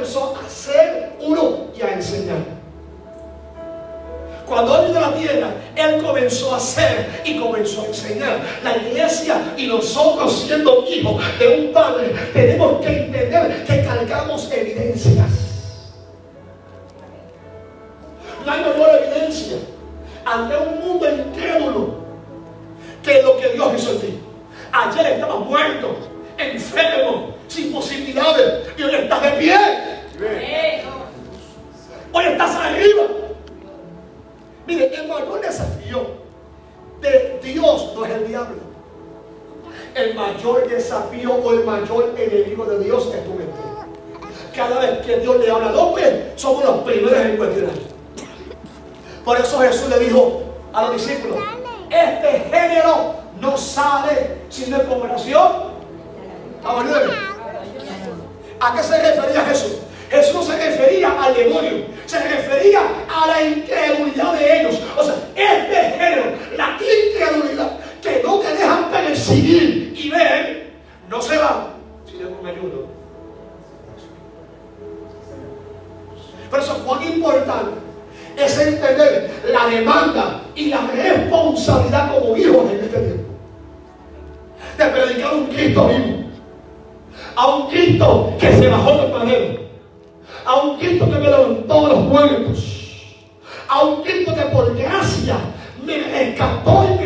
comenzó a ser uno y a enseñar. Cuando él a la tierra, él comenzó a hacer y comenzó a enseñar. La iglesia y nosotros siendo hijos de un padre, tenemos que entender que cargamos evidencias. No hay mayor evidencia ante un mundo incrédulo que lo que Dios hizo en ti. Ayer estabas muerto, enfermo, sin posibilidades, Mire, el mayor desafío de Dios no es el diablo. El mayor desafío o el mayor enemigo de Dios es tu mente. Cada vez que Dios le habla al hombre, somos los primeros en cuestionar. Por eso Jesús le dijo a los discípulos, este género no sale sin conversación. ¿A qué se refería Jesús? Jesús no se refería al demonio, se refería a la incredulidad de ellos. O sea, este género, la incredulidad, que no te dejan percibir y ver, no se va si Dios no me ayuda. Por eso, cuán importante es entender la demanda y la responsabilidad como hijos en este tiempo. De predicar un Cristo vivo. A un Cristo que se bajó del madero a un Cristo que me levantó de los muertos a un tiempo que por gracia me rescató y